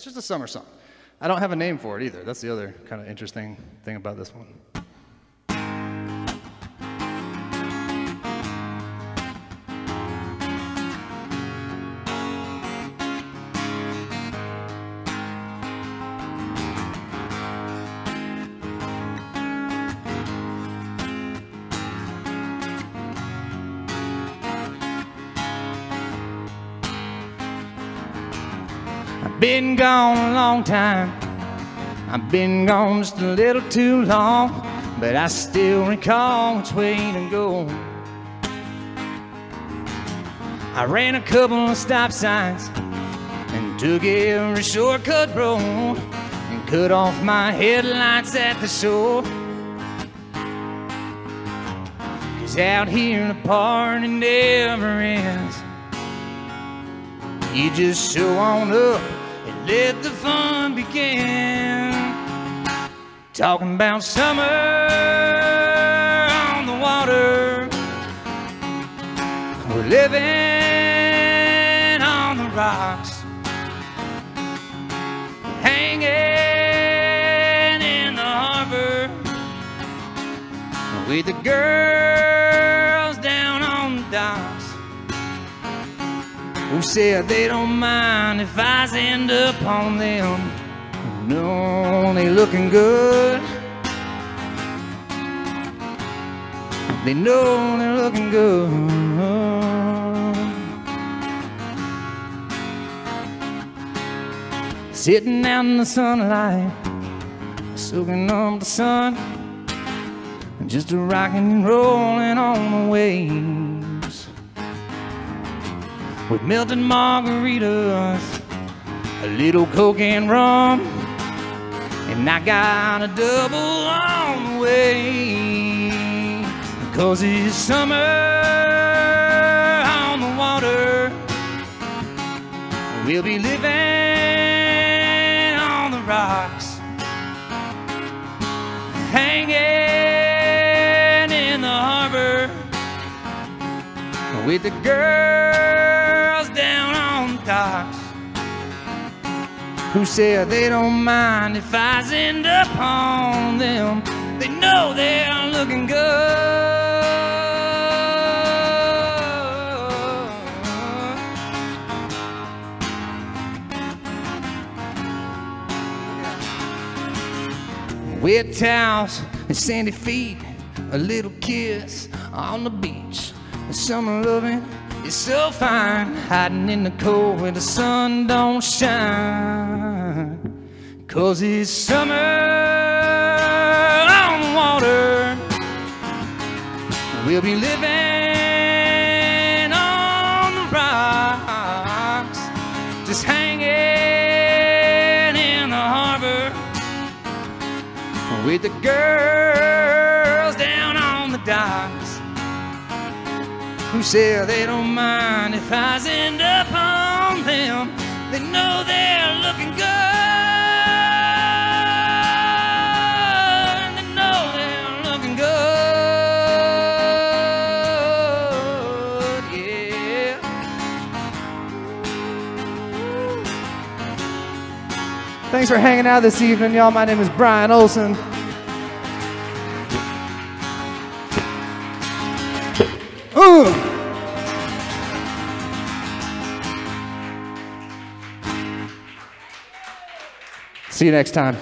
It's just a summer song. I don't have a name for it either. That's the other kind of interesting thing about this one. Been gone a long time. I've been gone just a little too long, but I still recall which way to go. I ran a couple of stop signs and took every shortcut road and cut off my headlights at the shore. Cause out here in the party never ends. You just show on up let the fun begin. Talking about summer on the water. We're living on the rocks. Hanging in the harbor with the girls down on the docks who said they don't mind if I end up on them. No, they looking good. They know they're looking good. Sitting out in the sunlight, soaking up the sun, just a rocking and rolling on the waves with melted margaritas, a little coke and rum, and I got a double on the way. Cause it's summer on the water. We'll be living on the rocks, hanging in the harbor with the down who said they don't mind if I end up on them. They know they're looking good. Wet towels and sandy feet, a little kiss on the beach. Summer loving is so fine, hiding in the cold where the sun don't shine. Cause it's summer on the water. We'll be living on the rocks, just hanging in the harbor with the girls down on the docks who say they don't mind if I end up on them. They know they're looking good. They know they're looking good. Yeah. Thanks for hanging out this evening, y'all. My name is Bryan Olson. See you next time.